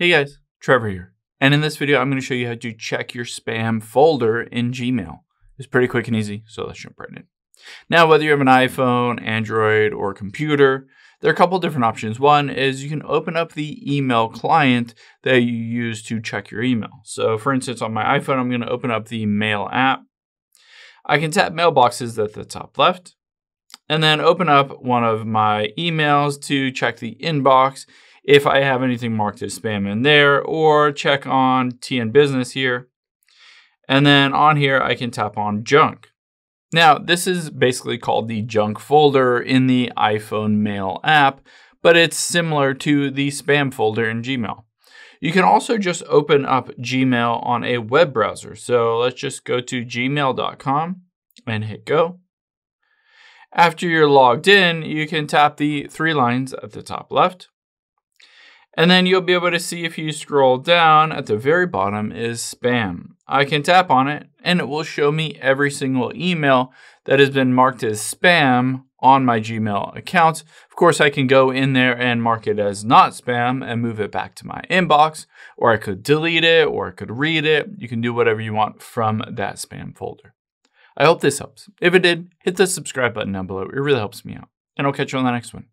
Hey guys, Trevor here. And in this video, I'm going to show you how to check your spam folder in Gmail. It's pretty quick and easy, so let's jump right in. Now, whether you have an iPhone, Android, or computer, there are a couple different options. One is you can open up the email client that you use to check your email. So for instance, on my iPhone, I'm going to open up the Mail app. I can tap Mailboxes at the top left, and then open up one of my emails to check the inbox if I have anything marked as spam in there, or check on TN Business here. And then on here, I can tap on junk. Now, this is basically called the junk folder in the iPhone Mail app, but it's similar to the spam folder in Gmail. You can also just open up Gmail on a web browser. So let's just go to gmail.com and hit go. After you're logged in, you can tap the three lines at the top left and then you'll be able to see if you scroll down at the very bottom is spam. I can tap on it and it will show me every single email that has been marked as spam on my Gmail account. Of course, I can go in there and mark it as not spam and move it back to my inbox, or I could delete it, or I could read it. You can do whatever you want from that spam folder. I hope this helps. If it did, hit the subscribe button down below. It really helps me out. And I'll catch you on the next one.